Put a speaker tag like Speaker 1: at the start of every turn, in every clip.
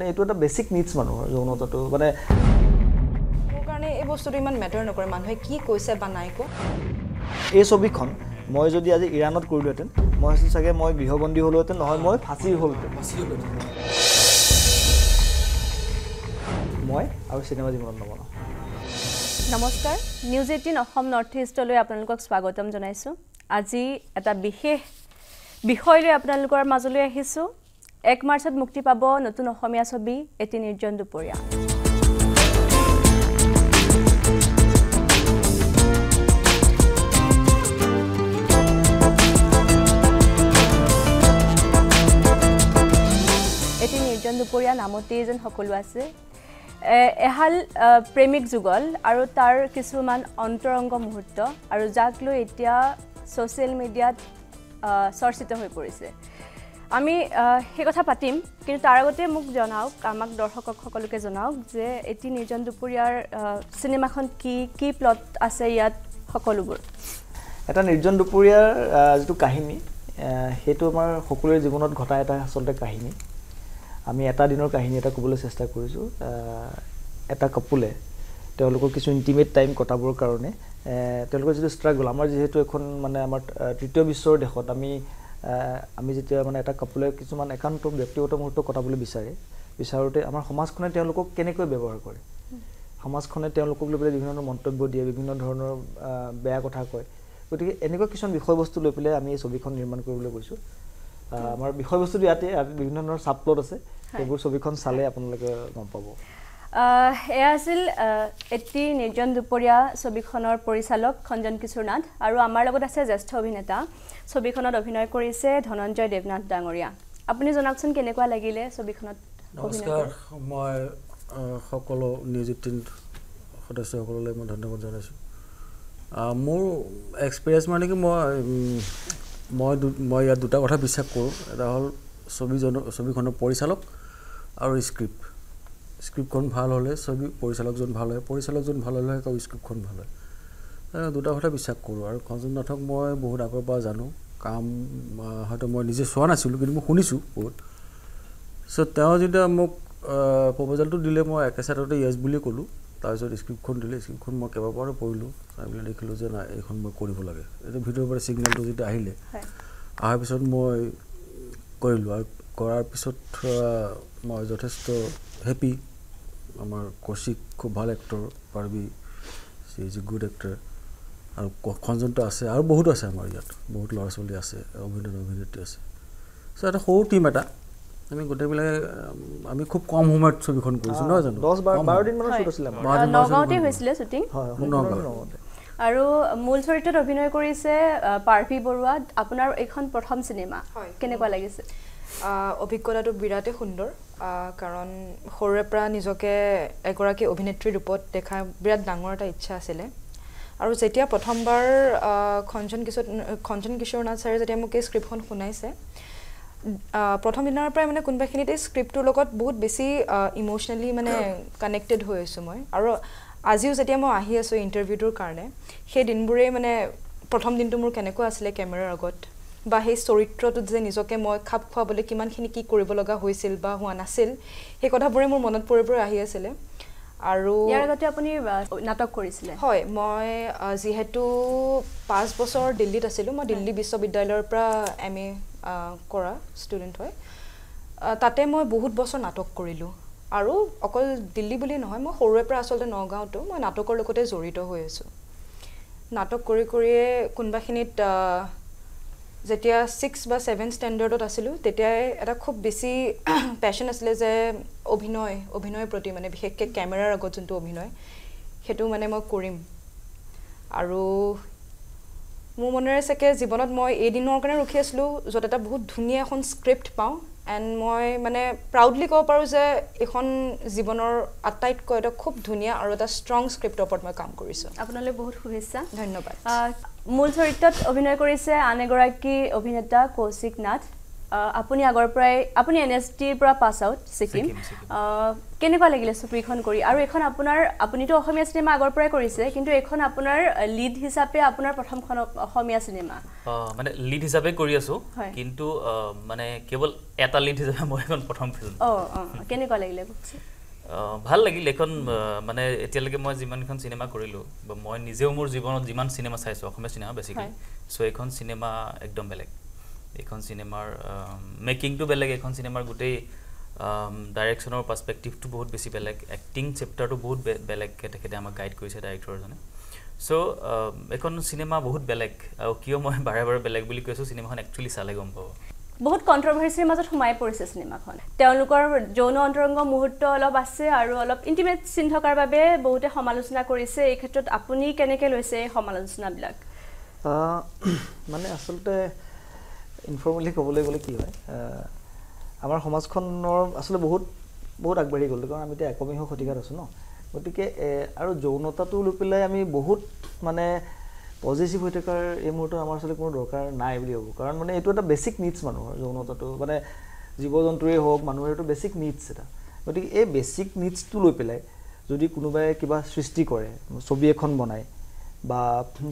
Speaker 1: মানে এইটো এটা বেছিক নিডছ মানুহৰ যৌনতাটো মানে
Speaker 2: মোৰ কাৰণে এই বস্তুটো ইমান মেটাৰ নকৰে। মানুহে কি কৈছে বা নাই কোৱা?
Speaker 1: এই ছবিখন মই যদি আজি ইৰাণত কৰিলোহেঁতেন মই ভাবিছোঁ চাগে মই গৃহবন্দী হ'লোহেঁতেন নহয় মই ফাঁচি হ'লোহেঁতেন। মই আৰু চিনেমা জীৱনত নবনাওঁ।
Speaker 3: নমস্কাৰ নিউজ এইটিন অসম নৰ্থ ইষ্টলৈ আপোনালোকক স্বাগতম জনাইছোঁ। আজি এটা বিশেষ বিষয় লৈ আপোনালোকৰ মাজলৈ আহিছোঁ। এক মাৰ্চত মুক্তি পাব নতুন অসমীয়া ছবি এটি নিৰ্জন দুপৰীয়া। এটি নিৰ্জন দুপৰীয়া নামতেই যেন সকলো আছে। এহাল প্ৰেমিক যুগল আৰু তাৰ কিছুমান অন্তৰংগ মুহূৰ্ত আৰু যাক লৈ এতিয়া ছ'চিয়েল মিডিয়াত চৰ্চিত হৈ পৰিছে। আমি সেই কথা পাতিম কিন্তু তাৰ আগতে মোক জনাওক আমাক দৰ্শকক সকলোকে জনাওক যে এটি নিৰ্জন দুপৰীয়াৰ চিনেমাখন কি কি প্লট আছে ইয়াত সকলোবোৰ।
Speaker 1: এটা নিৰ্জন দুপৰীয়াৰ যিটো কাহিনী সেইটো আমাৰ সকলোৰে জীৱনত ঘটা এটা আচলতে কাহিনী। আমি এটা দিনৰ কাহিনী এটা ক'বলৈ চেষ্টা কৰিছোঁ এটা কাপোলে। তেওঁলোকৰ কিছু ইণ্টিমেট টাইম কটাবৰ কাৰণে তেওঁলোকৰ যিটো ষ্ট্ৰাগল আমাৰ যিহেতু এখন মানে আমাৰ তৃতীয় বিশ্বৰ দেশত আমি আমি যেতিয়া মানে এটা কাপোলে কিছুমান একান্ত ব্যক্তিগত মুহূৰ্ত কটাবলৈ বিচাৰে বিচাৰোঁতে আমাৰ সমাজখনে তেওঁলোকক কেনেকৈ ব্যৱহাৰ কৰে? সমাজখনে তেওঁলোকক লৈ পেলাই বিভিন্ন ধৰণৰ মন্তব্য দিয়ে বিভিন্ন ধৰণৰ বেয়া কথা কয়। গতিকে এনেকুৱা কিছুমান বিষয়বস্তু লৈ পেলাই আমি এই ছবিখন নিৰ্মাণ কৰিবলৈ গৈছোঁ। আমাৰ বিষয়বস্তুটো ইয়াতে বিভিন্ন ধৰণৰ ছাবপ্লট আছে। সেইবোৰ ছবিখন চালে আপোনালোকে গম পাব।
Speaker 3: এয়া আছিল এটি নিৰ্জন দুপৰীয়া ছবিখনৰ পৰিচালক খঞ্জন কিশোৰ নাথ আৰু আমাৰ লগত আছে জ্যেষ্ঠ অভিনেতা। ছবিখনত অভিনয় কৰিছে ধনঞ্জয় দেৱনাথ ডাঙৰীয়া। আপুনি জনাওকচোন কেনেকুৱা লাগিলে ছবিখনত
Speaker 4: নমস্কাৰ
Speaker 3: কৰি?
Speaker 4: মই সকলো এইটিন সদস্যসকললৈ মই ধন্যবাদ জনাইছোঁ। মোৰ এক্সপিৰিয়েঞ্চ মানে কি মই মই মই ইয়াত দুটা কথা বিশ্বাস কৰোঁ। এটা হ'ল ছবিজন ছবিখনৰ পৰিচালক আৰু স্ক্ৰিপ্ট স্ক্ৰিপ্টখন ভাল হ'লে ছবি পৰিচালকজন ভাল হয় পৰিচালকজন ভাল হ'লে আকৌ স্ক্ৰিপ্টখন ভাল হয়। দুটা কথা বিশ্বাস কৰোঁ আৰু খঞ্জন নাথক মই বহুত আগৰ পৰা জানো। কাম হয়তো মই নিজে চোৱা নাছিলোঁ কিন্তু মই শুনিছোঁ বহুত। চ' তেওঁ যেতিয়া মোক প্ৰপ'জেলটো দিলে মই একেচাইডতে য়েছ বুলি ক'লোঁ। তাৰপিছত স্ক্ৰিপ্টখন দিলে স্ক্ৰিপ্টখন মই কেইবাবাৰো পঢ়িলোঁ। চাই পেলাই দেখিলোঁ যে নাই এইখন মই কৰিব লাগে। এইটো ভিতৰৰ পৰা ছিগনেলটো যেতিয়া আহিলে অহাৰ পিছত মই কৰিলোঁ। আৰু কৰাৰ পিছত মই যথেষ্ট হেপী আমাৰ কৌশিক খুব ভাল actor Parvi she is a good actor আৰু খঞ্জনটো আছে আৰু বহুত আছে আমাৰ ইয়াত। বহুত ল'ৰা ছোৱালী আছে অভিনেতা অভিনেত্ৰী আছে। চ' এটা সৰু টীম এটা। আমি গোটেইবিলাকে আমি খুব কম সময়ত ছবিখন কৰিছোঁ নহয় জানো?
Speaker 3: নগাঁৱতে হৈছিলে শ্বুটিং।
Speaker 1: নগাঁৱতে।
Speaker 3: আৰু মূল চৰিত্ৰত অভিনয় কৰিছে পাৰ্থী বৰুৱা। আপোনাৰ এইখন প্ৰথম চিনেমা। কেনেকুৱা লাগিছে?
Speaker 2: অভিজ্ঞতাটো বিৰাটেই সুন্দৰ। কাৰণ সৰুৰে পৰা নিজকে এগৰাকী অভিনেত্ৰীৰ ৰূপত দেখা বিৰাট ডাঙৰ এটা ইচ্ছা আছিলে। আৰু যেতিয়া প্ৰথমবাৰ খঞ্জন কিশোৰ খঞ্জন কিশোৰ নাথ ছাৰে যেতিয়া মোক এই স্ক্ৰিপ্টখন শুনাইছে প্ৰথম দিনাৰ পৰাই মানে কোনোবাখিনিত স্ক্ৰিপ্টটোৰ লগত বহুত বেছি ইম'চনেলি মানে কানেক্টেড হৈ আছোঁ মই। আৰু আজিও যেতিয়া মই আহি আছোঁ ইণ্টাৰভিউটোৰ কাৰণে সেই দিনবোৰেই মানে প্ৰথম দিনটো মোৰ কেনেকুৱা আছিলে কেমেৰাৰ আগত। বা সেই চৰিত্ৰটোত যে নিজকে মই খাপ খুৱাবলৈ কিমানখিনি কি কৰিব লগা হৈছিল বা হোৱা নাছিল সেই কথাবোৰে মোৰ মনত পৰি পৰি আহি আছিলে। আৰু
Speaker 3: ইয়াৰ আগতে আপুনি নাটক কৰিছিলে?
Speaker 2: হয় মই যিহেতু পাঁচ বছৰ দিল্লীত আছিলোঁ মই দিল্লী বিশ্ববিদ্যালয়ৰ পৰা এম এ কৰা ষ্টুডেণ্ট হয়। তাতে মই বহুত বছৰ নাটক কৰিলোঁ। আৰু অকল দিল্লী বুলি নহয় মই সৰুৰে পৰা আচলতে নগাঁৱতো মই নাটকৰ লগতে জড়িত হৈ আছোঁ। নাটক কৰি কৰিয়ে কোনোবাখিনিত যেতিয়া ছিক্স বা ছেভেন ষ্টেণ্ডাৰ্ডত আছিলোঁ তেতিয়াই এটা খুব বেছি পেশ্যন আছিলে যে অভিনয় অভিনয়ৰ প্ৰতি মানে বিশেষকৈ কেমেৰাৰ আগত যোনটো অভিনয় সেইটো মানে মই কৰিম। আৰু মোৰ মনেৰে চাগে জীৱনত মই এই দিনৰ কাৰণে ৰখি আছিলোঁ য'ত এটা বহুত ধুনীয়া এখন স্ক্ৰিপ্ট পাওঁ এণ্ড মই মানে প্ৰাউডলি ক'ব পাৰোঁ যে এইখন জীৱনৰ আটাইতকৈ এটা খুব ধুনীয়া আৰু এটা ষ্ট্ৰং স্ক্ৰিপ্টৰ ওপৰত মই কাম কৰিছোঁ।
Speaker 3: আপোনালৈ বহুত শুভেচ্ছা।
Speaker 2: ধন্যবাদ।
Speaker 3: মূল চৰিত্ৰত অভিনয় কৰিছে আন এগৰাকী অভিনেতা কৌশিক নাথ। আপুনি আগৰ পৰাই আপুনি এন এছ টিৰ পৰা পাছ আউট ছিকিম। কেনেকুৱা লাগিলে ছবিখন কৰি? আৰু এইখন আপোনাৰ আপুনিতো অসমীয়া চিনেমা আগৰ পৰাই কৰিছে কিন্তু এইখন আপোনাৰ লিড হিচাপে আপোনাৰ প্ৰথমখন অসমীয়া চিনেমা।
Speaker 5: মানে লিড হিচাপে কৰি আছোঁ। কিন্তু মানে কেৱল এটা লিড হিচাপে মই এখন প্ৰথম ফিল্ম
Speaker 3: অঁ অঁ কেনেকুৱা লাগিলে কওকচোন?
Speaker 5: ভাল লাগিল এইখন মানে এতিয়ালৈকে মই যিমানখন চিনেমা কৰিলোঁ বা মই নিজেও মোৰ জীৱনত যিমান চিনেমা চাইছোঁ অসমীয়া চিনেমা বেছিকৈ। চ' এইখন চিনেমা একদম বেলেগ। এইখন চিনেমাৰ মেকিংটো বেলেগ এইখন চিনেমাৰ গোটেই ডাইৰেকশ্যনৰ পাৰ্চপেক্টিভটো বহুত বেছি বেলেগ এক্টিং চেপ্টাৰটো বহুত বেলেগকৈ তেখেতে আমাক গাইড কৰিছে ডাইৰেক্টৰজনে চ' এইখন চিনেমা বহুত বেলেগ আৰু কিয় মই বাৰে বাৰে বেলেগ বুলি কৈছোঁ চিনেমাখন একচুৱেলি চালে গম পাব।
Speaker 3: বহুত কণ্ট্ৰভাৰ্চিৰ মাজত সোমাই পৰিছে চিনেমাখন। তেওঁলোকৰ যৌন অন্তৰংগ মুহূৰ্ত অলপ আছে আৰু অলপ ইণ্টিমেট চিন থকাৰ বাবে বহুতে সমালোচনা কৰিছে। এই ক্ষেত্ৰত আপুনি কেনেকৈ লৈছে এই সমালোচনাবিলাক?
Speaker 1: মানে আচলতে ইনফৰ্মেলি ক'বলৈ গ'লে কি হয় আমাৰ সমাজখনৰ আচলতে বহুত বহুত আগবাঢ়ি গ'ল। কাৰণ আমি এতিয়া একবিংশ শতিকাত আছোঁ ন। গতিকে আৰু যৌনতাটো লৈ পেলাই আমি বহুত মানে পজিটিভ হৈ থকাৰ এই মুহূৰ্তত আমাৰ আচলতে কোনো দৰকাৰ নাই বুলি ভাবোঁ। কাৰণ মানে এইটো এটা বেছিক নিডছ মানুহৰ যৌনতাটো মানে জীৱ জন্তুৰেই হওক মানুহৰ এইটো বেছিক নিডছ এটা। গতিকে এই বেছিক নিডছটো লৈ পেলাই যদি কোনোবাই কিবা সৃষ্টি কৰে ছবি এখন বনায় বা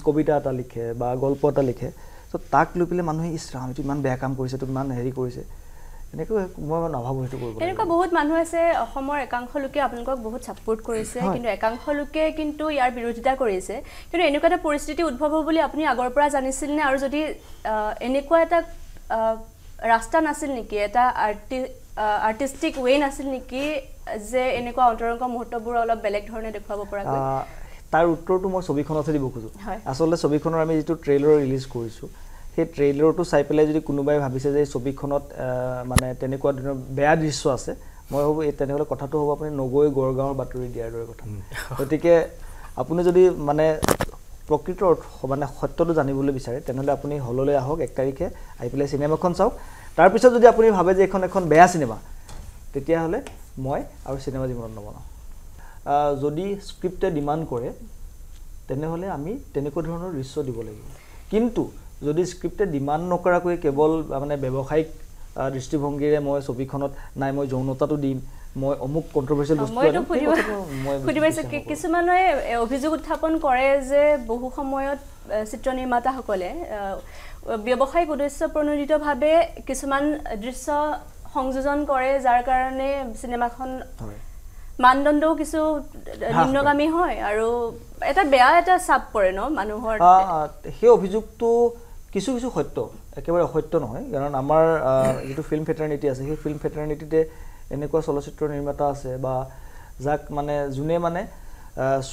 Speaker 1: কবিতা এটা লিখে বা গল্প এটা লিখে ত' তাক লৈ পেলাই মানুহে ইছ ৰাম এইটো ইমান বেয়া কাম কৰিছে এইটো ইমান হেৰি কৰিছে। এনেকৈ মই নাভাবোঁ সেইটো কৰিব
Speaker 3: এনেকুৱা। বহুত মানুহ আছে অসমৰ একাংশ লোকে আপোনালোকক বহুত ছাপোৰ্ট কৰিছে। কিন্তু একাংশ লোকে কিন্তু ইয়াৰ বিৰোধিতা কৰিছে কিন্তু এনেকুৱা এটা পৰিস্থিতি উদ্ভৱ হ'ব বুলি আপুনি আগৰ পৰা জানিছিল নে আৰু যদি এনেকুৱা এটা ৰাস্তা নাছিল নেকি এটা আৰ্টি আৰ্টিষ্টিক ৱে নাছিল নেকি যে এনেকুৱা অন্তৰংগ মুহূৰ্তবোৰ অলপ বেলেগ ধৰণে দেখুৱাব পৰাকৈ
Speaker 1: আহ, তাৰ উত্তৰটো মই ছবিখনতহে দিব খোজোঁ। আচলতে ছবিখনৰ আমি যিটো ট্ৰেইলাৰ ৰিলিজ কৰিছোঁ সেই ট্ৰেইলাৰটো চাই পেলাই যদি কোনোবাই ভাবিছে যে এই ছবিখনত মানে তেনেকুৱা ধৰণৰ বেয়া দৃশ্য আছে মই ভাবোঁ এই তেনেহ'লে কথাটো হ'ব আপুনি নগৈ গড়গাঁৱৰ বাতৰি দিয়াৰ দৰে কথা। গতিকে আপুনি যদি মানে প্ৰকৃত অৰ্থ মানে সত্যটো জানিবলৈ বিচাৰে তেনেহ'লে আপুনি হললৈ আহক এক তাৰিখে আহি পেলাই চিনেমাখন চাওক। তাৰপিছত যদি আপুনি ভাবে যে এইখন এখন বেয়া চিনেমা তেতিয়াহ'লে মই আৰু চিনেমা জীৱনত নবনাওঁ। যদি স্ক্ৰিপ্টে ডিমাণ্ড কৰে তেনেহ'লে আমি তেনেকুৱা ধৰণৰ দৃশ্য দিব লাগিব। কিন্তু যদি স্ক্ৰিপ্টে ডিমাণ্ড নকৰাকৈ কেৱল মানে ব্যৱসায়িক দৃষ্টিভংগীৰে মই ছবিখনত নাই মই যৌনতাটো দিম মই অমুক কণ্ট্ৰভাৰ্চিয়েল বস্তু
Speaker 3: সুধি পাইছোঁ। কিছুমানে অভিযোগ উত্থাপন কৰে যে বহু সময়ত চিত্ৰ নিৰ্মাতাসকলে ব্যৱসায়িক উদ্দেশ্য প্ৰণোদিতভাৱে কিছুমান দৃশ্য সংযোজন কৰে যাৰ কাৰণে চিনেমাখন মানদণ্ডও কিছু নিম্নগামী হয় আৰু এটা বেয়া এটা চাপ পৰে ন মানুহৰ
Speaker 1: সেই অভিযোগটো কিছু কিছু সত্য একেবাৰে অসত্য নহয়। কাৰণ আমাৰ যিটো ফিল্ম ফেটাৰ্নিটি আছে সেই ফিল্ম ফেটাৰ্নিটিতে এনেকুৱা চলচ্চিত্ৰ নিৰ্মাতা আছে বা যাক মানে যোনে মানে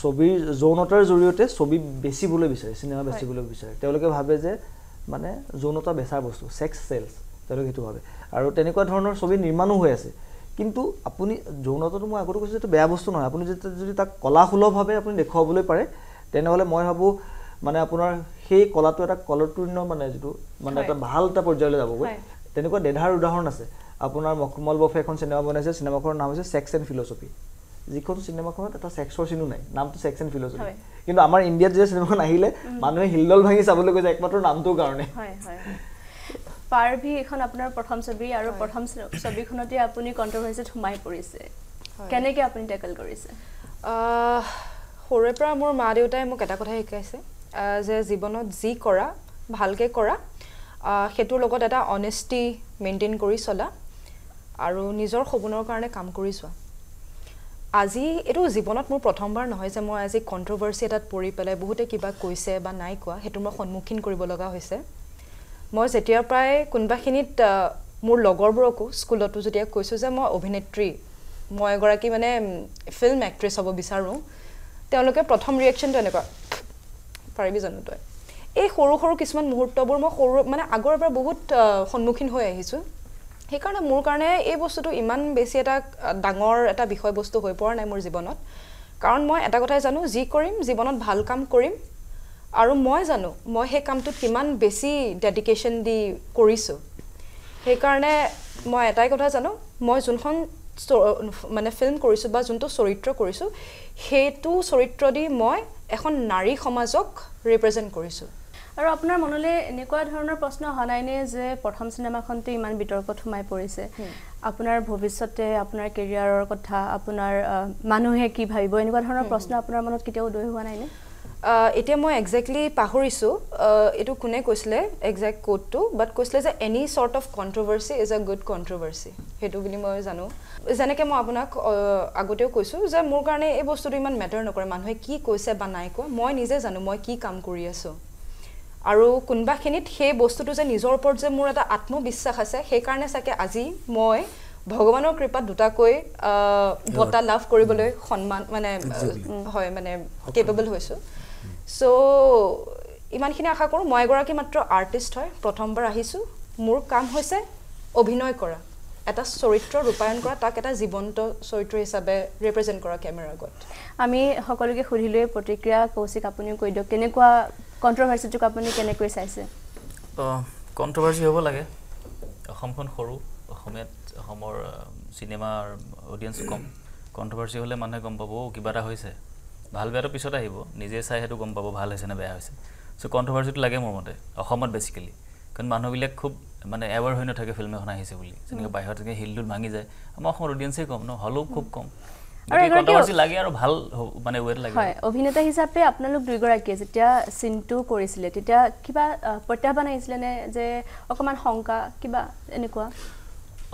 Speaker 1: ছবিৰ যৌনতাৰ জৰিয়তে ছবি বেচিবলৈ বিচাৰে চিনেমা বেচিবলৈ বিচাৰে। তেওঁলোকে ভাবে যে মানে যৌনতা বেচাৰ বস্তু ছেক্স চেলছ তেওঁলোকে সেইটো ভাবে। আৰু তেনেকুৱা ধৰণৰ ছবি নিৰ্মাণো হৈ আছে। কিন্তু আপুনি যৌনতাটো মই আগতে কৈছোঁ এইটো বেয়া বস্তু নহয়। আপুনি যেতিয়া যদি তাক কলাসুলভভাৱে আপুনি দেখুৱাবলৈ পাৰে তেনেহ'লে মই ভাবোঁ মানে আপোনাৰ সেই কলাটো এটা কলতূৰ্ণ মানে যিটো মানে। এটা ভাল এটা পৰ্যায়লৈ যাবগৈ। তেনেকুৱা দেধাৰ উদাহৰণ আছে। আপোনাৰ মখমল বফে এখন চিনেমা বনাইছে চিনেমাখনৰ নাম হৈছে ছেক্স এণ্ড ফিলচফি। যিখন চিনেমাখনত এটা ছেক্সৰ চিনো নাই নামটো ছেক্স এণ্ড ফিলচফি। কিন্তু আমাৰ ইণ্ডিয়াত যেতিয়া চিনেমাখন আহিলে মানুহে হিলদল ভাঙি চাবলৈ গৈছে একমাত্ৰ নামটোৰ কাৰণে।
Speaker 3: পাৰভি এইখন আপোনাৰ প্ৰথম ছবি আৰু প্ৰথম ছবিখনতে আপুনি কণ্ট্ৰভাৰ্চিত সোমাই পৰিছে। কেনেকৈ আপুনি টেকল কৰিছে?
Speaker 2: সৰুৰে পৰা মোৰ মা দেউতাই মোক এটা কথাই শিকাইছে। যে জীৱনত যি কৰা ভালকৈ কৰা সেইটোৰ লগত এটা অনেষ্টি মেইনটেইন কৰি চলা আৰু নিজৰ সপোনৰ কাৰণে কাম কৰি যোৱা আজি এইটো জীৱনত মোৰ প্ৰথমবাৰ নহয় যে মই আজি কণ্ট্ৰভাৰ্চি এটাত পৰি পেলাই বহুতে কিবা কৈছে বা নাই কোৱা সেইটো মই সন্মুখীন কৰিব লগা হৈছে। মই যেতিয়াৰ পৰাই কোনোবাখিনিত মোৰ লগৰবোৰকো স্কুলতো যেতিয়া কৈছোঁ যে মই অভিনেত্ৰী মই এগৰাকী মানে ফিল্ম এক্ট্ৰেছ হ'ব বিচাৰোঁ তেওঁলোকে প্ৰথম ৰিয়েকশ্যনটো এনেকুৱা পাৰিবি জানো তই? এই সৰু সৰু কিছুমান মুহূৰ্তবোৰ মই সৰু মানে আগৰ পৰা বহুত সন্মুখীন হৈ আহিছোঁ। সেইকাৰণে মোৰ কাৰণে এই বস্তুটো ইমান বেছি এটা ডাঙৰ এটা বিষয়বস্তু হৈ পৰা নাই মোৰ জীৱনত। কাৰণ মই এটা কথাই জানো যি কৰিম জীৱনত ভাল কাম কৰিম। আৰু মই জানো মই সেই কামটোত কিমান বেছি ডেডিকেশ্যন দি কৰিছোঁ। সেইকাৰণে মই এটাই কথা জানো মই যোনখন মানে ফিল্ম কৰিছোঁ বা যোনটো চৰিত্ৰ কৰিছোঁ সেইটো চৰিত্ৰ দি মই এখন নাৰী সমাজক ৰিপ্ৰেজেণ্ট কৰিছোঁ।
Speaker 3: আৰু আপোনাৰ মনলৈ এনেকুৱা ধৰণৰ প্ৰশ্ন অহা নাইনে যে প্ৰথম চিনেমাখনতে ইমান বিতৰ্কত সোমাই পৰিছে? আপোনাৰ ভৱিষ্যতে আপোনাৰ কেৰিয়াৰৰ কথা আপোনাৰ মানুহে কি ভাবিব? এনেকুৱা ধৰণৰ প্ৰশ্ন আপোনাৰ মনত কেতিয়াও উদয় হোৱা নাইনে
Speaker 2: এতিয়া মই একজেক্টলি পাহৰিছোঁ। এইটো কোনে কৈছিলে একজেক্ট কোডটো বাট কৈছিলে যে any sort of controversy is a good controversy সেইটো বুলি মই জানো। যেনেকৈ মই আপোনাক আগতেও কৈছোঁ যে মোৰ কাৰণে এই বস্তুটো ইমান মেটাৰ নকৰে। মানুহে কি কৈছে বা নাই কোৱা মই নিজে জানো মই কি কাম কৰি আছোঁ। আৰু কোনোবাখিনিত সেই বস্তুটো যে নিজৰ ওপৰত যে মোৰ এটা আত্মবিশ্বাস আছে সেইকাৰণে চাগে আজি মই ভগৱানৰ কৃপাত দুটাকৈ বঁটা লাভ কৰিবলৈ সন্মান মানে হয় মানে কেপেবল হৈছোঁ। চ' ইমানখিনি আশা কৰোঁ মই এগৰাকী মাত্ৰ আৰ্টিষ্ট হয় প্ৰথমবাৰ আহিছোঁ। মোৰ কাম হৈছে অভিনয় কৰা। এটা চৰিত্ৰ ৰূপায়ণ কৰা তাক এটা জীৱন্ত চৰিত্ৰ হিচাপে ৰিপ্ৰেজেণ্ট কৰা কেমেৰাৰ আগত।
Speaker 3: আমি সকলোকে সুধিলোৱে প্ৰতিক্ৰিয়া কৌশিক আপুনিও কৈ দিয়ক কেনেকুৱা কণ্ট্ৰভাৰ্চিটোক আপুনি কেনেকৈ চাইছে?
Speaker 5: কণ্ট্ৰভাৰ্চি হ'ব লাগে। অসমখন সৰু অসমীয়াত অসমৰ চিনেমাৰ অডিয়েঞ্চ কম। কণ্ট্ৰভাৰ্চি হ'লে মানুহে গম পাব "অ, কিবা এটা হৈছে। ভাল বেয়াটো পিছত আহিব নিজে চাই সেইটো গম পাব ভাল হৈছে নে বেয়া হৈছে। চ' কণ্ট্ৰভাৰ্চিটো লাগে মোৰ মতে অসমত বেচিকেলি কাৰণ মানুহবিলাক খুব মানে এৱাৰ হৈ নাথাকে ফিল্ম এখন আহিছে বুলি। যেনেকৈ বাহিৰত যেনেকৈ হিলটোত ভাঙি যায়। আমাৰ অসমৰ অডিয়েঞ্চেই কম ন? হ'লেও খুব কম।
Speaker 3: হয় অভিনেতা হিচাপে আপোনালোক দুয়োগৰাকীয়ে যেতিয়া চিনটো কৰিছিলে তেতিয়া কিবা প্ৰত্যাহ্বান আহিছিলে নে যে অকণমান শংকা কিবা এনেকুৱা?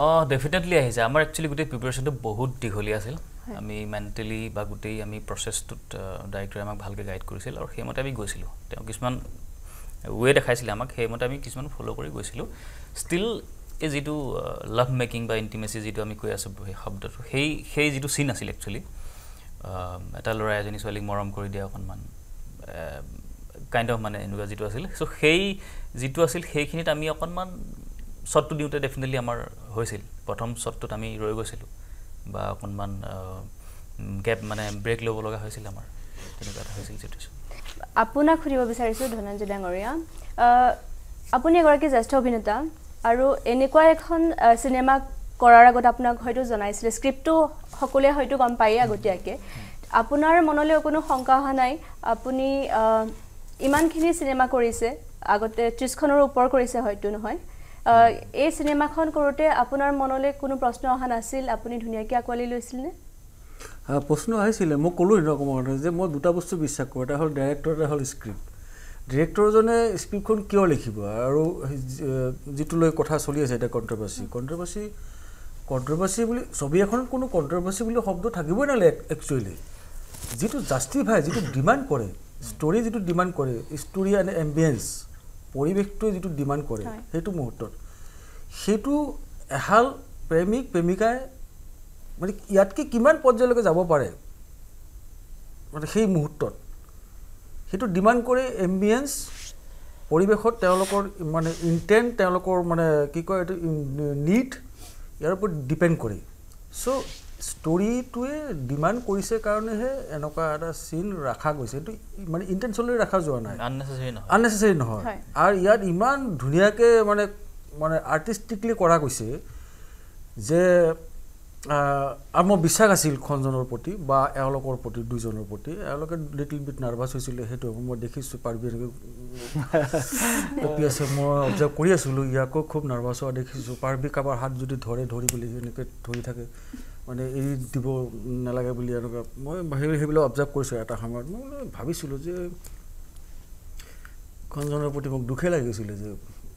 Speaker 5: অঁ ডেফিনেটলি আহিছে। আমাৰ একচুৱেলি গোটেই প্ৰিপেৰেশ্যনটো বহুত দীঘলীয়া আছিল। আমি মেণ্টেলি বা গোটেই আমি প্ৰচেছটোত ডাইৰেক্টৰে আমাক ভালকৈ গাইড কৰিছিল আৰু সেইমতে আমি গৈছিলোঁ। তেওঁ কিছুমান ৱে দেখাইছিলে আমাক সেইমতে আমি কিছুমান ফ'ল' কৰি গৈছিলোঁ। ষ্টিল এই যিটো লাভ মেকিং বা ইণ্টিমেচি যিটো আমি কৈ আছোঁ সেই শব্দটো সেই সেই যিটো চিন আছিল একচুৱেলি এটা ল'ৰাই এজনী ছোৱালীক মৰম কৰি দিয়া অকণমান কাইণ্ড অফ মানে এনেকুৱা যিটো আছিল। চ' সেই যিটো আছিল সেইখিনিত আমি অকণমান শ্বটটো দিওঁতে ডেফিনেটলি আমাৰ হৈছিল। প্ৰথম শ্বটটোত আমি ৰৈ গৈছিলোঁ বা অকণমান গেপ মানে ব্ৰেক ল'ব লগা হৈছিল আমাৰ। তেনেকুৱা এটা হৈছিল চিটুৱেশ্যন
Speaker 3: আপোনাক সুধিব বিচাৰিছোঁ ধনঞ্জয় ডাঙৰীয়া। আপুনি এগৰাকী জ্যেষ্ঠ অভিনেতা। আৰু এনেকুৱা এখন চিনেমা কৰাৰ আগত আপোনাক হয়তো জনাইছিলে স্ক্ৰিপ্টটো সকলোৱে হয়তো গম পায়েই আগতীয়াকৈ। আপোনাৰ মনলৈ কোনো শংকা অহা নাই আপুনি ইমানখিনি চিনেমা কৰিছে আগতে ত্ৰিছখনৰ ওপৰ কৰিছে হয়তো নহয়। এই চিনেমাখন কৰোঁতে আপোনাৰ মনলৈ কোনো প্ৰশ্ন অহা নাছিল আপুনি ধুনীয়াকৈ আঁকোৱালি লৈছিলনে?
Speaker 4: প্ৰশ্ন আহিছিলে মই ক'লোঁ অকণমান যে মই দুটা বস্তু বিশ্বাস কৰোঁ এটা হ'ল ডাইৰেক্টৰ এটা হ'ল স্ক্ৰিপ্ট ডিৰেক্টৰজনে স্ক্ৰিপ্টখন কিয় লিখিব? আৰু যিটো লৈ কথা চলি আছে এতিয়া কণ্ট্ৰভাৰ্চি কণ্ট্ৰভাৰ্চি কণ্ট্ৰভাৰ্চি বুলি ছবি এখনত কোনো কণ্ট্ৰভাৰ্চি বুলি শব্দ থাকিবই নালাগে একচুৱেলি যিটো জাষ্টিফাই যিটো ডিমাণ্ড কৰে ষ্টৰী যিটো ডিমাণ্ড কৰে ষ্টৰী এণ্ড এম্বিয়েঞ্চ পৰিৱেশটোৱে যিটো ডিমাণ্ড কৰে। সেইটো মুহূৰ্তত। সেইটো এহাল প্ৰেমিক প্ৰেমিকাই মানে ইয়াতকৈ কিমান পৰ্যায়লৈকে যাব পাৰে? মানে সেই মুহূৰ্তত। সেইটো ডিমাণ্ড কৰে এম্বিয়েঞ্চ পৰিৱেশত তেওঁলোকৰ মানে ইণ্টেণ্ট তেওঁলোকৰ মানে কি কয় এইটো নিড ইয়াৰ ওপৰত ডিপেণ্ড কৰে। চ' ষ্টৰিটোৱে ডিমাণ্ড কৰিছে কাৰণেহে এনেকুৱা এটা চিন ৰখা গৈছে। এইটো মানে ইণ্টেনশ্যনলি ৰখা যোৱা নাই।
Speaker 5: আননেচেচাৰী নহয়।
Speaker 4: আৰু ইয়াত ইমান ধুনীয়াকৈ মানে মানে আৰ্টিষ্টিকলি কৰা গৈছে যে আৰু মোৰ বিশ্বাস আছিল খনজনৰ প্ৰতি বা এওঁলোকৰ প্ৰতি দুইজনৰ প্ৰতি। এওঁলোকে লিটিল বিট নাৰ্ভাছ হৈছিলে সেইটো মই দেখিছোঁ পাৰ্বি এনেকৈ আছে মই অবজাৰ্ভ কৰি আছিলোঁ ইয়াকো খুব নাৰ্ভাছ হোৱা দেখিছোঁ। পাৰ্বি কাৰোবাৰ হাত যদি ধৰে ধৰি বুলি এনেকৈ ধৰি থাকে মানে এৰি দিব নালাগে বুলি এনেকুৱা। মই সেই সেইবিলাক অবজাৰ্ভ কৰিছোঁ এটা সময়ত। মই ভাবিছিলোঁ যে খনজনৰ প্ৰতি মোক দুখে লাগিছিলে যে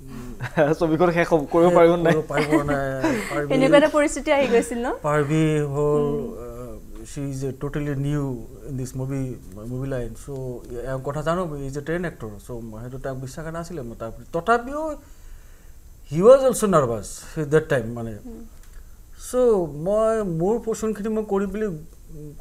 Speaker 1: ছবিখন শেষ কৰিব পাৰিব নাই?
Speaker 3: এনেকুৱা এটা পৰিস্থিতি আহি গৈছিল ন?
Speaker 4: পাৰ্বি হ'ল she is a totally new in this movie movie line so' এওঁ কথা জানো is a train actor so' সেইটো তাক বিশ্বাস নাছিলে মই তাৰ প্ৰতি তথাপিও he was also' nervous that time মানে। চ' মই মোৰ পচন্দখিনি মই কৰি বুলি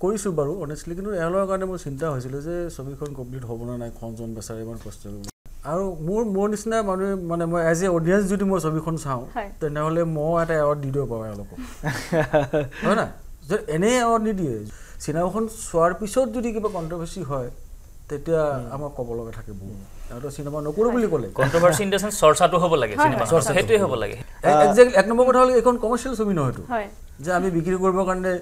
Speaker 4: কৰিছোঁ বাৰু অনেষ্টলি কিন্তু এওঁলোকৰ কাৰণে মোৰ চিন্তা হৈছিলে যে ছবিখন কমপ্লিট হ'ব নে নাই খনজন বেচাৰে ইমান কষ্ট কৰিব আৰু মোৰ মোৰ নিচিনা মানুহে মানে মই এজ এ অডিয়েঞ্চ যদি মই ছবিখন চাওঁ। তেনেহ'লে মই এটা এৱাৰ্ড দি দিব পাৰোঁ এওঁলোকক। হয় না? যে এনেই এৱাৰ্ড নিদিয়ে। চিনেমাখন চোৱাৰ পিছত যদি কিবা কণ্ট্ৰভাৰ্চি হয় তেতিয়া আমাক ক'ব লগা থাকে বহুত। সিহঁতৰ চিনেমা নকৰোঁ বুলি ক'লে।
Speaker 5: কণ্ট্ৰভাৰ্চি ইন দ্য চেন্স চৰ্চাটো হ'ব লাগে
Speaker 4: চৰ্চাটো
Speaker 5: সেইটোৱে হ'ব লাগে।
Speaker 4: একজেক্ট এক নম্বৰ কথা হ'ল এইখন কমাৰ্চিয়েল ছবি নহয় এইটো।
Speaker 3: হয়।
Speaker 4: যে আমি বিক্ৰী কৰিবৰ কাৰণে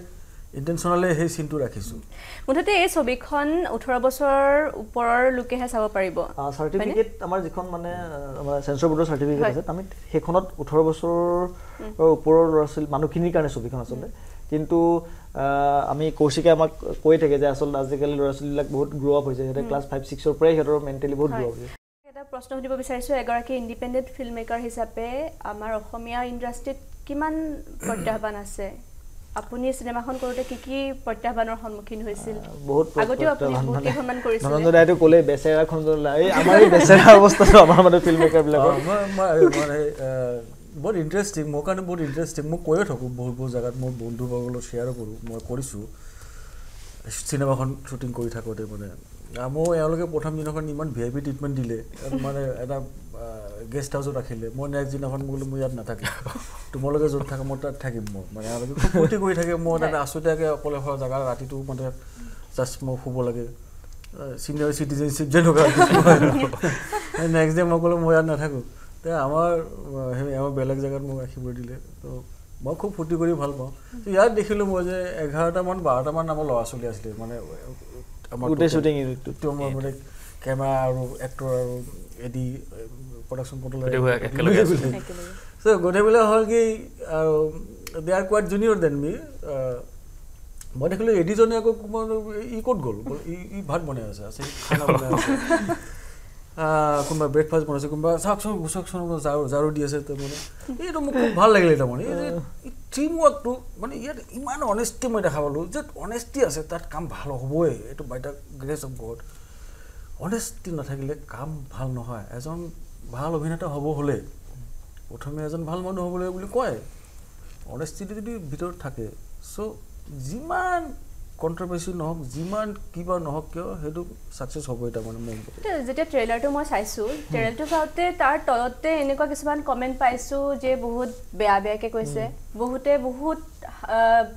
Speaker 4: ইণ্টেনশ্যনেলি সেই চিনটো ৰাখিছোঁ।
Speaker 3: মুঠতে এই ছবিখন ওঠৰ বছৰৰ ওপৰৰ লোকেহে চাব পাৰিব।
Speaker 1: চাৰ্টিফিকেট আমাৰ যিখন মানে আমাৰ চেঞ্চৰ বৰ্ডৰ চাৰ্টিফিকেট। আছে আমি সেইখনত ওঠৰ বছৰৰ ওপৰৰ ল'ৰা ছোৱালী মানুহখিনিৰ কাৰণে ছবিখন আচলতে। কিন্তু আমি কৌশিকে আমাক কৈ থাকে যে আচলতে আজিকালি ল'ৰা ছোৱালীবিলাক বহুত গ্ৰ' আপ হৈছে সিহঁতে ক্লাছ ফাইভ ছিক্সৰ পৰাই সিহঁতৰ মেণ্টেলি বহুত গ্ৰ' আপ হৈছে।
Speaker 3: এটা প্ৰশ্ন সুধিব বিচাৰিছোঁ এগৰাকী ইণ্ডিপেণ্ডেণ্ট ফিল্ম মেকাৰ হিচাপে আমাৰ অসমীয়া ইণ্ডাষ্ট্ৰীত কিমান প্ৰত্যাহ্বান আছে? আপুনি চিনেমাখন কৰোঁতে কি কি প্ৰত্যাহ্বানৰ সন্মুখীন হৈছিল?
Speaker 1: বহুত
Speaker 3: আগতেও আপুনি
Speaker 1: প্ৰত্যাহ্বান
Speaker 3: বহুত
Speaker 1: মানে
Speaker 3: কেইখনমান কৰিছিলে।
Speaker 1: ধনঞ্জয় দাইটো ক'লে বেচেৰাখন এই আমাৰ এই বেচেৰা অৱস্থাটো আমাৰ মানে ফিল্ম মেকাৰবিলাকৰ
Speaker 4: মানে আহ, বহুত ইণ্টাৰেষ্টিং মোৰ কাৰণে বহুত ইণ্টাৰেষ্টিং মই কৈয়ে থাকোঁ বহুত বহুত জেগাত মই বন্ধুবৰ্গৰ লগত শ্বেয়াৰো কৰোঁ মই কৰিছোঁ। চিনেমাখন শ্বুটিং কৰি থাকোঁতে মানে। মোৰ এওঁলোকে প্ৰথম দিনাখন ইমান ভি আই পি ট্ৰিটমেণ্ট দিলে। মানে এটা গেষ্ট হাউচত ৰাখিলে। মই নেক্সট দিনাখন বোলো মই ইয়াত নাথাকিম তোমালোকে য'ত থাকা মই তাত থাকিম মই মানে ফূৰ্তি কৰি থাকে মই তাতে আছুতীয়াকৈ অকলে হোৱা জেগা ৰাতিটো মানে জাষ্ট মই শুব লাগে চিনিয়ৰ চিটিজেনশ্বিপ যেনেকুৱা নেক্সট ডে মই ক'লো মই ইয়াত নাথাকোঁ তে আমাৰ সেই আমাৰ বেলেগ জেগাত মোক ৰাখিব দিলে তো মই খুব ফূৰ্তি কৰি ভাল পাওঁ তো ইয়াত দেখিলোঁ মই যে এঘাৰটামান বাৰটামান আমাৰ ল'ৰা ছোৱালী আছিলে মানে আমাৰ মানে কেমেৰা আৰু এক্টৰ আৰু এডি প্ৰডাকশ্যন
Speaker 5: গোটেইবোৰ
Speaker 4: চ' গোটেইবিলাক হ'ল কি আৰু they are quite junior than me মই দেখিলোঁ এডিজনে আকৌ ই ক'ত গ'ল? ই ভাত বনাই আছে আছে কোনোবা ব্ৰেকফাষ্ট বনাইছে কোনোবা চাওকচোন গুচকচোন ঝাৰু ঝাৰু দি আছে তো মানে। এইটো মোক খুব ভাল লাগিলে তাৰমানে টিম ৱৰ্কটো মানে ইয়াত ইমান অনেষ্টি মই দেখা পালোঁ যে অনেষ্টি আছে তাত কাম ভাল হ'বই এইটো by the grace of God honesty নাথাকিলে কাম ভাল নহয় এজন ভাল অভিনেতা হ'ব হ'লে প্ৰথমে এজন ভাল মানুহ হ'বলৈ বুলি কয়। অনেষ্টিটো যদি ভিতৰত থাকে চ' যিমান কণ্ট্ৰভাৰ্চি নহওক যিমান কিবা নহওক কিয় সেইটো ছাকচেছ হ'বই তাৰমানে মোৰ
Speaker 3: যেতিয়া ট্ৰেইলাৰটো মই চাইছোঁ ট্ৰেইলাৰটো চাওঁতে তাৰ তলতে এনেকুৱা কিছুমান কমেণ্ট পাইছোঁ যে বহুত বেয়া বেয়াকৈ কৈছে। বহুতে বহুত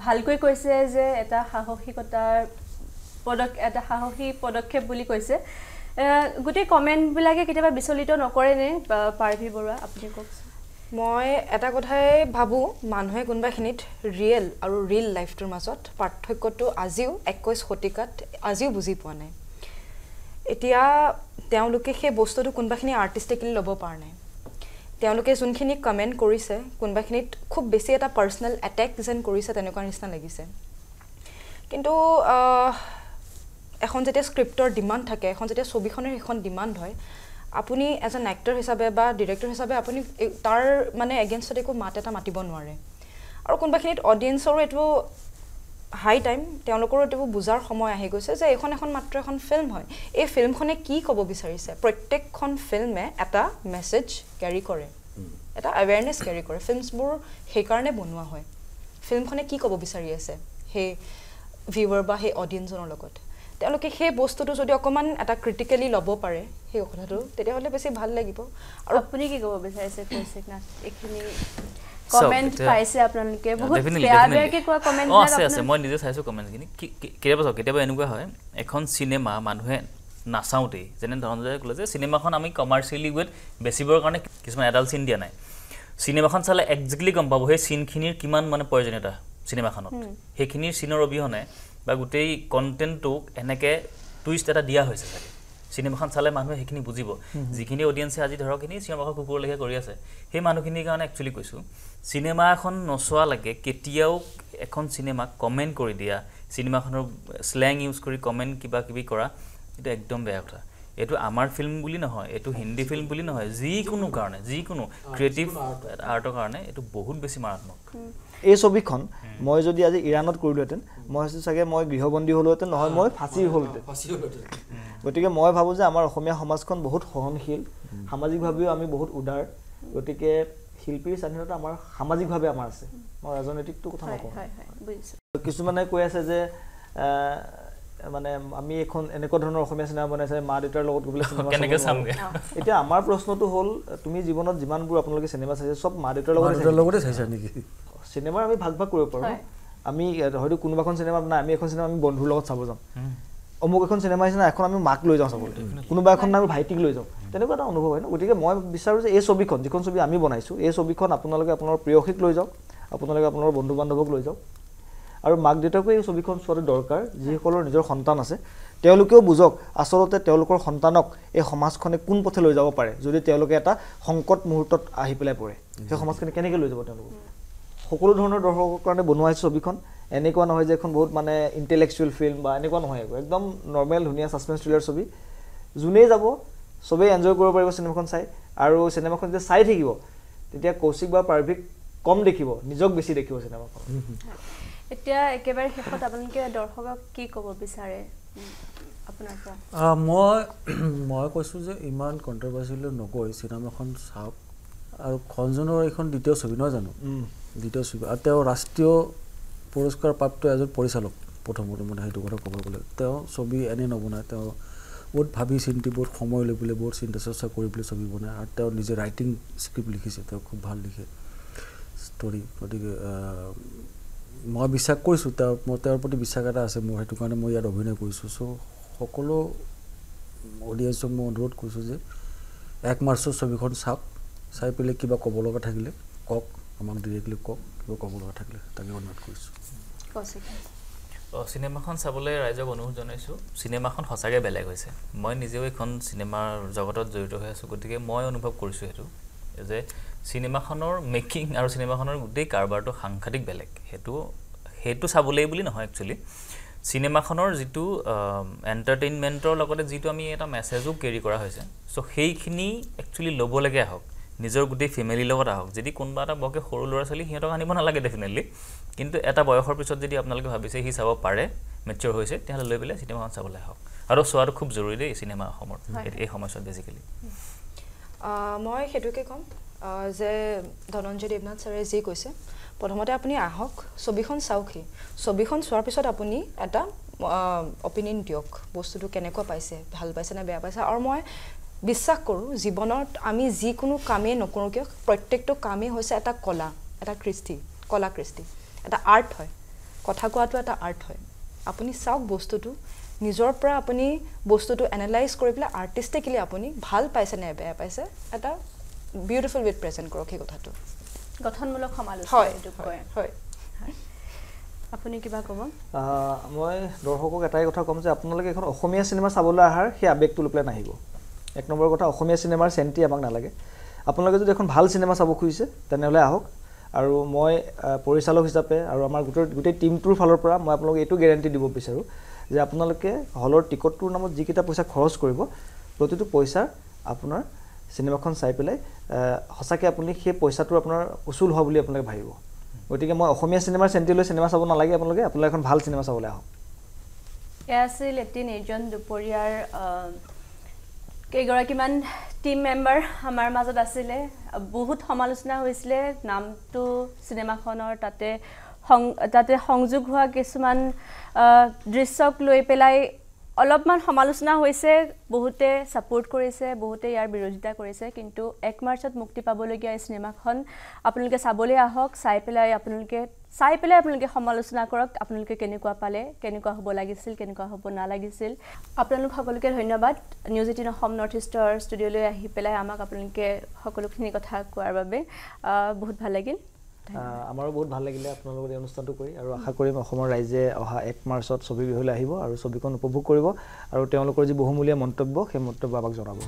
Speaker 3: ভালকৈ কৈছে যে এটা সাহসিকতাৰ পদক এটা সাহসী পদক্ষেপ বুলি কৈছে। গোটেই কমেণ্টবিলাকে কেতিয়াবা বিচলিত নকৰেনে পাৰ্ভি বৰুৱা আপুনি কওকচোন?
Speaker 2: মই এটা কথাই ভাবোঁ মানুহে কোনোবাখিনিত ৰিয়েল আৰু ৰিয়েল লাইফটোৰ মাজত পাৰ্থক্যটো আজিও একৈছ শতিকাত আজিও বুজি পোৱা নাই। এতিয়া তেওঁলোকে সেই বস্তুটো কোনোবাখিনি আৰ্টিষ্টিকেলি ল'ব পৰা নাই। তেওঁলোকে যোনখিনি কমেণ্ট কৰিছে কোনোবাখিনিত খুব বেছি এটা পাৰ্চনেল এটেক যেন কৰিছে তেনেকুৱা নিচিনা লাগিছে। কিন্তু এখন যেতিয়া স্ক্ৰিপ্টৰ ডিমাণ্ড থাকে এখন যেতিয়া ছবিখনৰ সেইখন ডিমাণ্ড হয় আপুনি এজন এক্টৰ হিচাপে বা ডিৰেক্টৰ হিচাপে আপুনি তাৰ মানে এগেইনষ্টত একো মাত এটা মাতিব নোৱাৰে। আৰু কোনোবাখিনিত অডিয়েঞ্চৰো এইটো হাই টাইম তেওঁলোকৰো এইটো বুজাৰ সময় আহি গৈছে যে এইখন এখন মাত্ৰ এখন ফিল্ম হয়। এই ফিল্মখনে কি ক'ব বিচাৰিছে? প্ৰত্যেকখন ফিল্মে এটা মেছেজ কেৰি। কৰে এটা এৱেৰনেছ কেৰি কৰে। ফিল্মছবোৰ সেইকাৰণে বনোৱা হয়। ফিল্মখনে কি ক'ব বিচাৰি আছে? সেই ভিউৱাৰ বা সেই অডিয়েঞ্চজনৰ লগত। তেওঁলোকে সেই বস্তুটো যদি অকণমান এটা ক্ৰিটিকেলি ল'ব পাৰে সেই কথাটো তেতিয়াহ'লে বেছি ভাল লাগিব।
Speaker 3: আৰু আপুনি কি ক'ব বিচাৰিছে কৌশিক নাথ এইখিনি
Speaker 5: চাওক,
Speaker 3: কমেণ্ট
Speaker 5: এতিয়া-
Speaker 3: পাইছে আপোনালোকে। বহুত
Speaker 5: Definitely,
Speaker 3: বেয়া
Speaker 5: definitely.
Speaker 3: বেয়াকৈ কোৱা কমেণ্ট
Speaker 5: অঁ আছে আছে। মই নিজে চাইছোঁ কমেণ্টখিনি কি কি- কেতিয়াবা চাওক কেতিয়াবা এনেকুৱা হয় এখন চিনেমা মানুহে নাচাওঁতেই যেনে ধনঞ্জয়ে ক'লে যে চিনেমাখন আমি কমাৰ্চিয়েলি ৱেট বেচিবৰ কাৰণে কিছুমান এডাল চিন দিয়া নাই। চিনেমাখন চালে একজেক্টলি গম পাব সেই চিনখিনিৰ কিমান মানে প্ৰয়োজনীয়তা চিনেমাখনত সেইখিনিৰ চিনৰ অবিহনে বা গোটেই কণ্টেণ্টটোক এনেকৈ টুইষ্ট এটা দিয়া হৈছে চাগে। চিনেমাখন চালে মানুহে সেইখিনি বুজিব। যিখিনি অডিয়েঞ্চে আজি ধৰক এনে চিনেমাখন কুকুৰলৈকে কৰি আছে সেই মানুহখিনিৰ কাৰণে একচুৱেলি কৈছোঁ চিনেমা এখন নচোৱালৈকে কেতিয়াও এখন চিনেমাক কমেণ্ট কৰি দিয়া চিনেমাখনৰ শ্লেং ইউজ কৰি কমেণ্ট কিবা কিবি কৰা এইটো একদম বেয়া কথা। এইটো আমাৰ ফিল্ম বুলি নহয় এইটো হিন্দী ফিল্ম বুলি নহয় যিকোনো কাৰণে যিকোনো ক্ৰিয়েটিভ আৰ্টৰ কাৰণে এইটো বহুত বেছি মাৰাত্মক।
Speaker 1: এই ছবিখন মই যদি আজি ইৰাণত কৰিলোহেঁতেন মই ভাবিছোঁ চাগে মই গৃহবন্দী হ'লোহেঁতেন নহয় মই ফাঁচি হ'লোহেঁতেন। গতিকে মই ভাবোঁ যে আমাৰ অসমীয়া সমাজখন বহুত সহনশীল। সামাজিকভাৱেও আমি বহুত উদাৰ। গতিকে শিল্পীৰ স্বাধীনতা আমাৰ সামাজিকভাৱে আমাৰ আছে। মই ৰাজনৈতিকটো কথা নকওঁ।
Speaker 3: হয় হয় বুজিছোঁ।
Speaker 1: কিছুমানে কৈ আছে যে মানে আমি এখন এনেকুৱা ধৰণৰ অসমীয়া চিনেমা বনাইছে মা দেউতাৰ লগত গৈ পেলাই
Speaker 5: চামগৈ।
Speaker 1: এতিয়া আমাৰ প্ৰশ্নটো হ'ল তুমি জীৱনত যিমানবোৰ আপোনালোকে চিনেমা চাইছে চব মা দেউতাৰ লগত
Speaker 4: দেউতাৰ লগতে চাইছা নেকি?
Speaker 1: চিনেমাৰ আমি ভাগ ভাগ কৰিব পাৰোঁ। আমি হয়তো কোনোবাখন চিনেমা নাই আমি এখন চিনেমা আমি বন্ধুৰ লগত চাব যাম। অমুক এখন চিনেমা আহিছে এখন আমি মাক লৈ যাওঁ চাবলৈ। কোনোবা এখন আমি ভাইটিক লৈ যাওঁ। তেনেকুৱা এটা অনুভৱ হয় ন? গতিকে মই বিচাৰোঁ যে এই ছবিখন যিখন ছবি আমি বনাইছোঁ এই ছবিখন আপোনালোকে আপোনাৰ প্ৰিয়সীক লৈ যাওক আপোনালোকে আপোনাৰ বন্ধু বান্ধৱক লৈ যাওক। আৰু মাক দেউতাকো এই ছবিখন চোৱাটো দৰকাৰ যিসকলৰ নিজৰ সন্তান আছে তেওঁলোকেও বুজক আচলতে তেওঁলোকৰ সন্তানক এই সমাজখনে কোন পথে লৈ যাব পাৰে যদি তেওঁলোকে এটা সংকট মুহূৰ্তত আহি পেলাই পৰে। সেই সমাজখনে কেনেকৈ লৈ যাব তেওঁলোকক? সকলো ধৰণৰ দৰ্শকৰ কাৰণে বনোৱা হৈছে ছবিখন। এনেকুৱা নহয় যে এখন বহুত মানে ইণ্টেলেকচুৱেল ফিল্ম বা এনেকুৱা নহয় একো। একদম নৰ্মেল ধুনীয়া ছাছপেঞ্চ থ্ৰিলাৰ ছবি। যোনেই যাব চবেই এনজয় কৰিব পাৰিব চিনেমাখন চাই। আৰু চিনেমাখন যেতিয়া চাই থাকিব তেতিয়া কৌশিক বা পাৰ্ভিক কম দেখিব নিজক বেছি দেখিব চিনেমাখন
Speaker 3: এতিয়া একেবাৰে শেষত আপোনালোকে দৰ্শকক কি ক'ব বিচাৰে?
Speaker 4: মই মই কৈছোঁ যে ইমান কণ্ট্ৰভাৰ্চিলৈ নগৈ চিনেমাখন চাওক। আৰু খঞ্জনৰ এইখন দ্বিতীয় ছবি নহয় জানো? দ্বিতীয় ছবি আৰু তেওঁ ৰাষ্ট্ৰীয় পুৰস্কাৰ প্ৰাপ্ত এজন পৰিচালক প্ৰথমতে মানে সেইটো কথা ক'ব গ'লে। তেওঁ ছবি এনেই নবনায় তেওঁ বহুত ভাবি চিন্তি বহুত সময় লৈ পেলাই বহুত চিন্তা চৰ্চা কৰি পেলাই ছবি বনায়। আৰু তেওঁ নিজে ৰাইটিং স্ক্ৰিপ্ট লিখিছে তেওঁ খুব ভাল লিখে ষ্টৰি। গতিকে মই বিশ্বাস কৰিছোঁ তেওঁ মোৰ তেওঁৰ প্ৰতি বিশ্বাস এটা আছে মোৰ সেইটো কাৰণে মই ইয়াত অভিনয় কৰিছোঁ। চ' সকলো অডিয়েঞ্চক মই অনুৰোধ কৰিছোঁ যে এক মাৰ্চৰ ছবিখন চাওক চাই পেলাই কিবা ক'ব লগা থাকিলে কওক। আমাক ডিৰেক্টলি কওক কিবা ক'ব লগা থাকিলে তাকে অনুৰোধ কৰিছোঁ।
Speaker 5: চিনেমাখন চাবলৈ ৰাইজক অনুৰোধ জনাইছোঁ। চিনেমাখন সঁচাকৈ বেলেগ হৈছে। মই নিজেও এইখন চিনেমাৰ জগতত জড়িত হৈ আছোঁ গতিকে মই অনুভৱ কৰিছোঁ সেইটো যে চিনেমাখনৰ মেকিং আৰু চিনেমাখনৰ গোটেই কাৰবাৰটো সাংঘাতিক বেলেগ। সেইটো সেইটো চাবলৈ বুলি নহয় একচুৱেলি চিনেমাখনৰ যিটো এণ্টাৰটেইনমেণ্টৰ লগতে যিটো আমি এটা মেছেজো কেৰি কৰা হৈছে চ' সেইখিনি একচুৱেলি ল'বলৈকে আহক। নিজৰ গোটেই ফেমিলিৰ লগত আহক। যদি কোনোবা এটা বৰকৈ সৰু ল'ৰা ছোৱালী সিহঁতক আনিব নালাগে ডেফিনেটলি কিন্তু এটা বয়সৰ পিছত যদি আপোনালোকে ভাবিছে সি চাব পাৰে মেচিয়ৰ হৈছে তেতিয়াহ'লে লৈ পেলাই চিনেমাখন চাবলৈ আহক। আৰু চোৱাটো খুব জৰুৰী দেই চিনেমা অসমৰ এই- সময়ছোৱাত বেচিকেলি
Speaker 2: মই সেইটোকে ক'ম যে ধনঞ্জয় দেৱনাথ ছাৰে যি কৈছে প্ৰথমতে আপুনি আহক ছবিখন চাওকহি ছবিখন চোৱাৰ পিছত আপুনি এটা অপিনিয়ন দিয়ক বস্তুটো কেনেকুৱা পাইছে ভাল পাইছে নে বেয়া পাইছে। আৰু মই বিশ্বাস কৰোঁ জীৱনত আমি যিকোনো কামেই নকৰোঁ কিয়? প্ৰত্যেকটো কামেই হৈছে এটা কলা এটা কৃষ্টি কলা কৃষ্টি। এটা আৰ্ট হয়। কথা কোৱাটো এটা আৰ্ট হয়। আপুনি চাওক বস্তুটো নিজৰ পৰা আপুনি বস্তুটো এনালাইজ কৰি পেলাই আৰ্টিষ্টিকেলি আপুনি ভাল পাইছে নে বেয়া পাইছে এটা বিউটিফুল ৱেত প্ৰেজেণ্ট কৰক সেই কথাটো।
Speaker 3: গঠনমূলক সমালোচনা
Speaker 2: হয়
Speaker 3: এইটোক
Speaker 2: হয়,
Speaker 3: কয়।
Speaker 2: হয়।
Speaker 3: আপুনি কিবা ক'ব?
Speaker 1: মই দৰ্শকক এটাই কথা ক'ম যে আপোনালোকে এখন অসমীয়া চিনেমা চাবলৈ অহাৰ সেই আৱেগটো লৈ পেলাই নাহিব। এক নম্বৰ কথা অসমীয়া চিনেমাৰ চেণ্টি আমাক নালাগে। আপোনালোকে যদি এখন ভাল চিনেমা চাব খুজিছে তেনেহ'লে আহক। আৰু মই পৰিচালক হিচাপে আৰু আমাৰ গোটেই গোটেই টীমটোৰ ফালৰ পৰা মই আপোনালোকক এইটো গেৰেণ্টি দিব বিচাৰোঁ যে আপোনালোকে হলৰ টিকটটোৰ নামত যিকেইটা পইচা খৰচ কৰিব প্ৰতিটো পইচাৰ আপোনাৰ চিনেমাখন চাই পেলাই সঁচাকৈ আপুনি সেই পইচাটো আপোনাৰ উচুল হোৱা বুলি আপোনালোকে ভাবিব। গতিকে মই অসমীয়া চিনেমাৰ চেণ্টি লৈ চিনেমা চাব নালাগে আপোনালোকে আপোনালোকে এখন ভাল চিনেমা চাবলৈ আহক।
Speaker 3: এয়া আছিল এটি নিৰ্জন দুপৰীয়াৰ কেইগৰাকীমান টিম মেম্বাৰ আমাৰ মাজত আছিলে। বহুত সমালোচনা হৈছিলে। নামটো চিনেমাখনৰ তাতে সং তাতে সংযোগ হোৱা কিছুমান দৃশ্যক লৈ পেলাই অলপমান সমালোচনা হৈছে। বহুতে ছাপোৰ্ট কৰিছে বহুতে ইয়াৰ বিৰোধিতা কৰিছে। কিন্তু এক মাৰ্চত মুক্তি পাবলগীয়া এই চিনেমাখন আপোনালোকে চাবলৈ আহক। চাই পেলাই আপোনালোকে চাই পেলাই আপোনালোকে সমালোচনা কৰক আপোনালোকে কেনেকুৱা পালে কেনেকুৱা হ'ব লাগিছিল কেনেকুৱা হ'ব নালাগিছিল। আপোনালোক সকলোকে ধন্যবাদ। নিউজ এইটিন অসম নৰ্থ ইষ্টৰ ষ্টুডিঅ'লৈ আহি পেলাই আমাক আপোনালোকে সকলোখিনি কথা কোৱাৰ বাবে বহুত ভাল লাগিল।
Speaker 1: আমাৰো বহুত ভাল লাগিলে আপোনালোকৰ এই অনুষ্ঠানটো কৰি আৰু আশা কৰিম অসমৰ ৰাইজে অহা এক মাৰ্চত ছবি বিহুলৈ আহিব আৰু ছবিখন উপভোগ কৰিব আৰু তেওঁলোকৰ যি বহুমূলীয়া মন্তব্য সেই মন্তব্য আমাক জনাব।